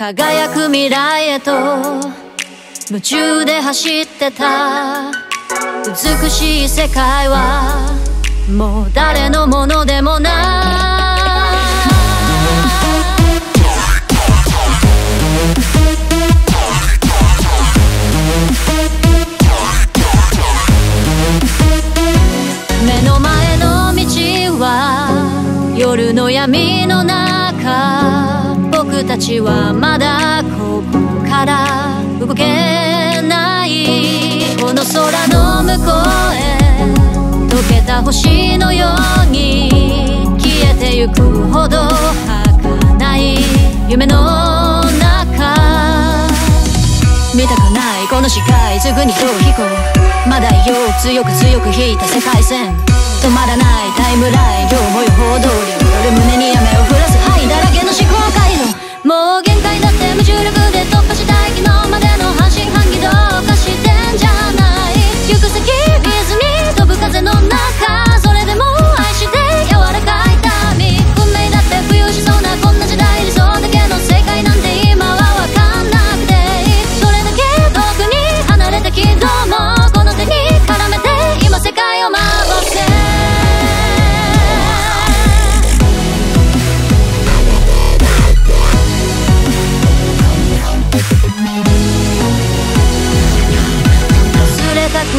輝く未来へと夢中で走ってた。美しい世界はもう誰のものでもない。目の前の道は夜の闇の中。たちはまだここから動けないこの空の向こうへ溶けた星のように消えてゆくほど儚い夢の中見たくないこの視界すぐにどう引こうまだよ強く強く引いた世界線。止まらないタイムライン。今日も予報通限界だっ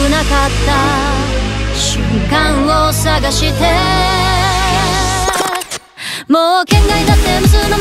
なかった。瞬間を探して。もう圏外だって無数の